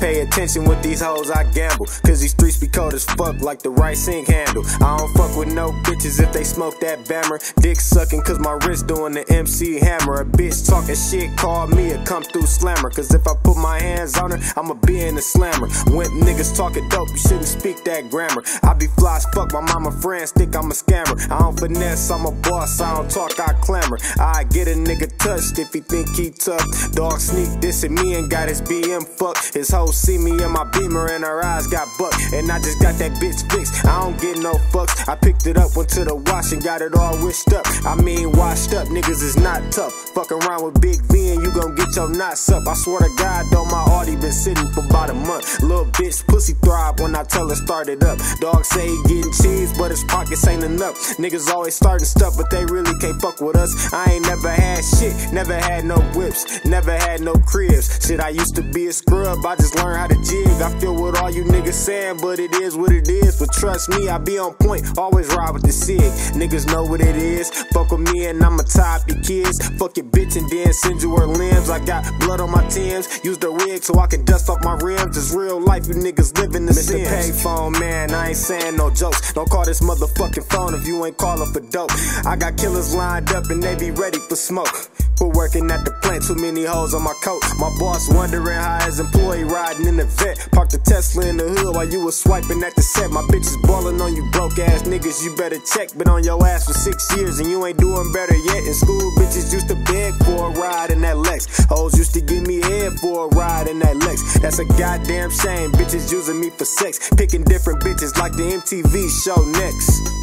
pay attention with these hoes, I gamble. Cause these streets be cold as fuck like the right sink handle. I don't fuck with no bitches if they smoke that bammer. Dick sucking cause my wrist doing the MC hammer. A bitch talking shit, call me a come through slammer. Cause if I put my hands on her, I'ma be in the slammer. When niggas talking dope, you shouldn't speak that grammar. I be fly as fuck, my mama friends think I'm a scammer. I don't finesse, I'm a boss, I don't talk, I clamor. I get a nigga touched if he think he tough. Dog sneak dissing me and got his BM fucked. His see me in my beamer and her eyes got bucked. And I just got that bitch fixed. I don't get no fucks. I picked it up, went to the wash and got it all wished up. I mean, washed up, niggas is not tough. Fuck around with Big V and you gon' get your knots up. I swear to God, though, my Audi been sitting for about a month. Little bitch, pussy thrive when I tell her start it up. Dog say he getting cheese, but his pockets ain't enough. Niggas always starting stuff, but they really can't fuck with us. I ain't never had shit, never had no whips, never had no cribs. Shit, I used to be a scrub, I just learned how to jig. I feel what all you niggas saying, but it is what it is. But trust me, I be on point, always ride with the SIG. Niggas know what it is, fuck with me and I'ma top your kids. Fuck your bitch and then send you her limbs. I got blood on my Timbs, use the wig so I can dust off my rims. It's real life, you niggas living the Mr. Payphone, man, I ain't saying no jokes. Don't call this motherfucking phone if you ain't calling for dope. I got killers lined up and they be ready for smoke. Quit working at the plant, too many holes on my coat. My boss wondering how his employee riding in the Vette. Parked the Tesla in the hood while you was swiping at the set. My bitch is balling on you broke ass niggas, you better check. Been on your ass for six years and you ain't doing better yet. In school, bitches used to beg for a ride in that Lex. Hoes used to give me head for a ride in that Lex. That's a goddamn shame, bitches using me for sex. Picking different bitches like the MTV show next.